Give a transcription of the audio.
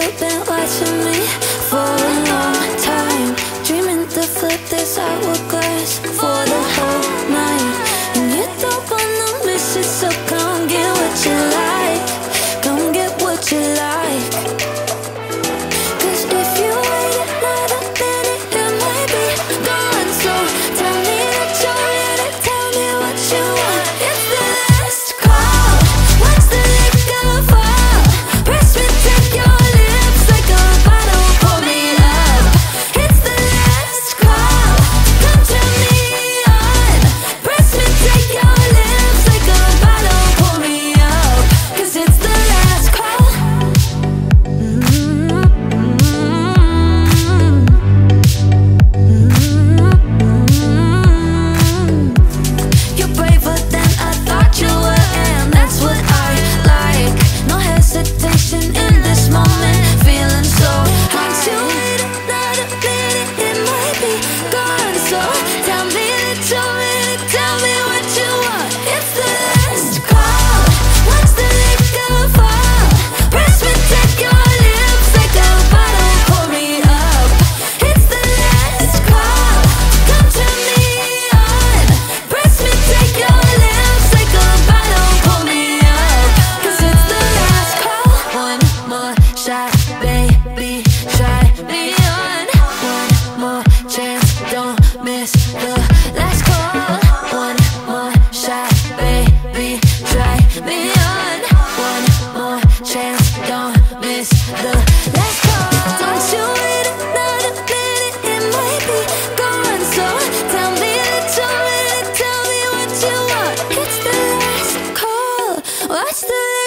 you've been watching me for shot, baby, try me on. One more chance, don't miss the last call. One more shot, baby, try me on. One more chance, don't miss the last call. Don't you wait another minute, it might be gone. So tell me that you're ready, tell me what you want. It's the last call, watch the